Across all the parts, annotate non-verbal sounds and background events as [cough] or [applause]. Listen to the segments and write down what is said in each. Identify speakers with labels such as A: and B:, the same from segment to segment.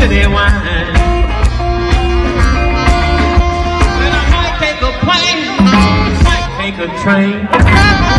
A: city wine. Well, I might take a plane, might take a train.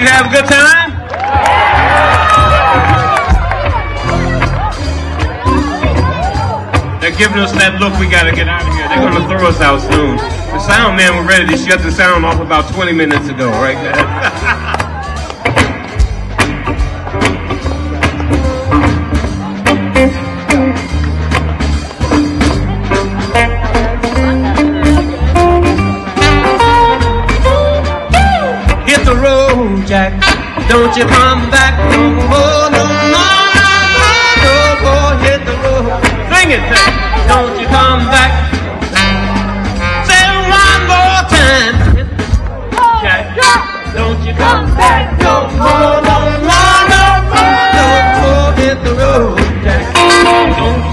A: You have a good time? They're giving us that look, we gotta get out of here. They're gonna throw us out soon. The sound man, we're ready to shut the sound off about 20 minutes ago, right? Hit the road, Jack. Don't you come back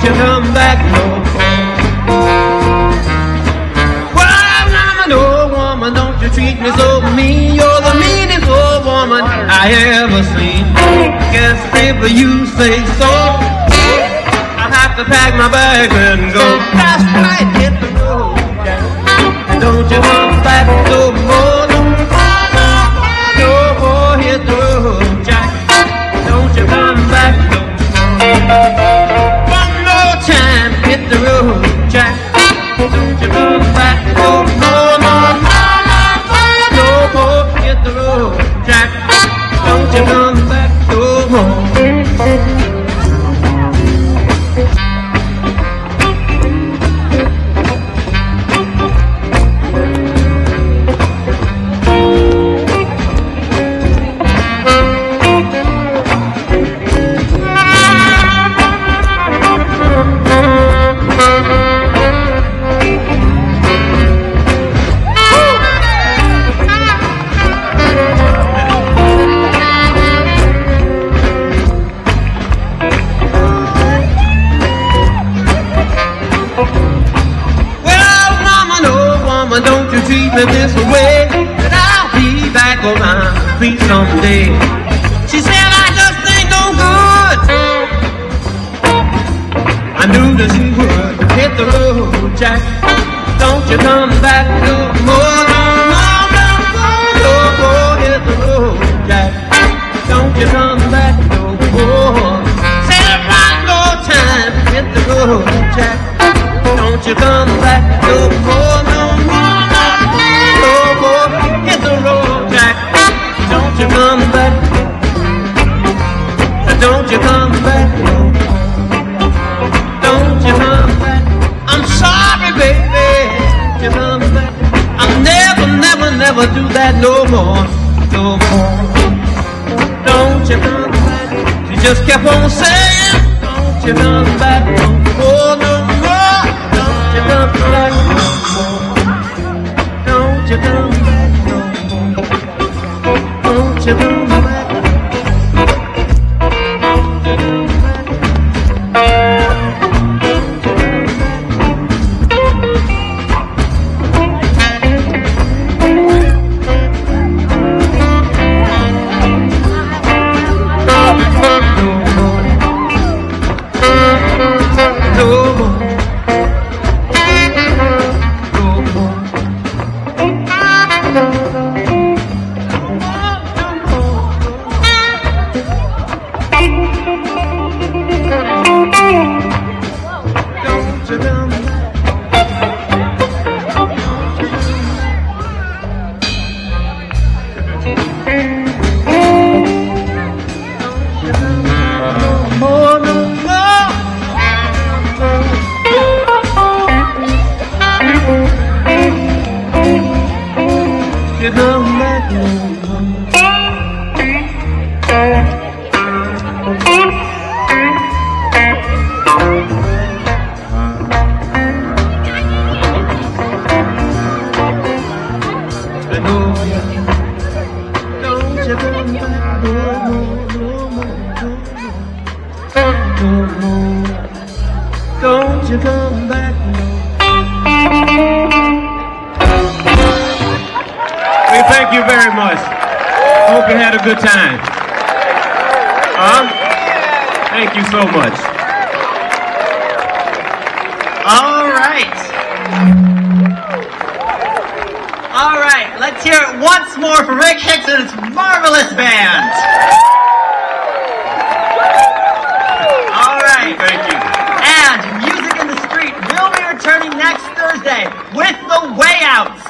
A: Don't come back no. Well, I'm an old woman, don't you treat me so mean. You're the meanest old woman I ever seen. Guess if you say so, I have to pack my bag and go. That's right, this way. That I'll be back on my feet someday. She said I just ain't no good. I knew that she would hit the road, Jack. Don't you come back never, do that no more, no more. Don't you come back. She just kept on saying, don't you come back no more, no more. Don't you come back no more. Don't you come We thank you very much. Hope you had a good time. Huh? Thank you so much.
B: All right. All right, let's hear it once more for Rick Hicks and his marvelous band. All right.
A: Thank you.
B: And Music in the Street will be returning next Thursday with The Way Outs.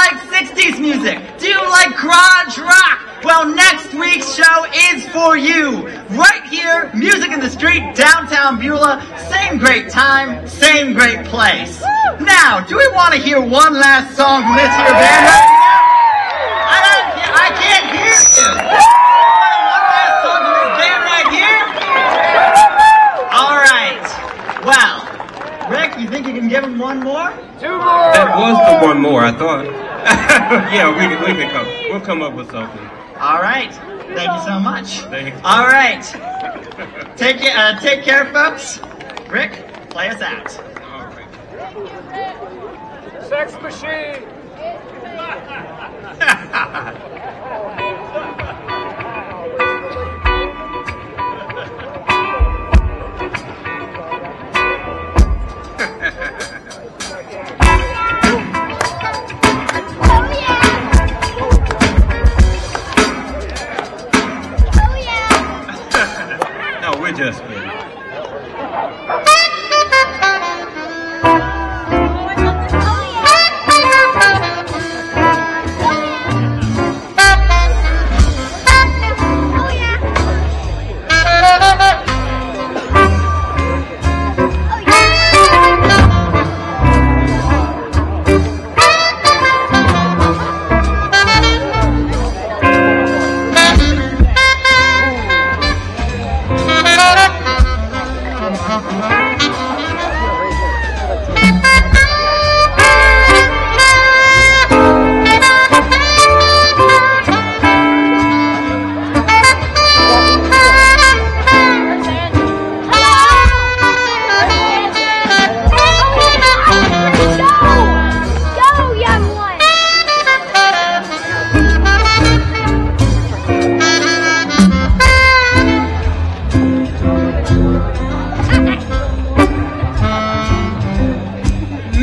B: Do you like 60s music? Do you like garage rock? Well, next week's show is for you. Right here, Music in the Street, downtown Beulah. Same great time, same great place. Now, do we want to hear one last song from this here band right now? I, don't, I can't hear you. One last song from this band right here? All right. Well, Rick, you think you can give him one more? Two more?
A: That was the one more, I thought. [laughs] yeah, we, can, we can come. We'll come up with something.
B: All right. Thank you so much.
A: Thanks.
B: All right. Take ca- uh, take care, folks. Rick, play us out.
A: All right.
C: Sex machine. [laughs]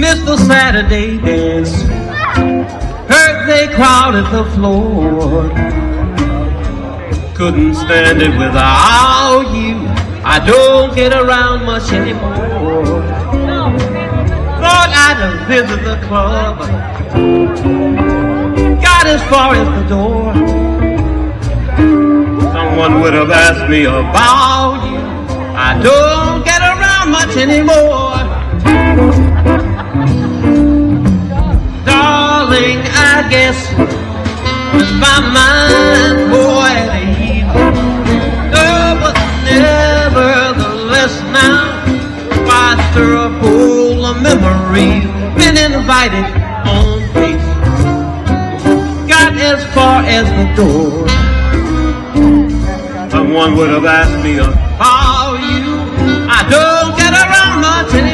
A: Mr. Saturday dance. Heard they crowded the floor. Couldn't stand it without you. I don't get around much anymore. Thought I'd visit the club. Got as far as the door. Someone would have asked me about you. I don't get around much anymore. I guess my mind boy at ease. Oh, but nevertheless now, why stir up of memories? Been invited on face, got as far as the door. Someone would have asked me uh, about you. I don't get around much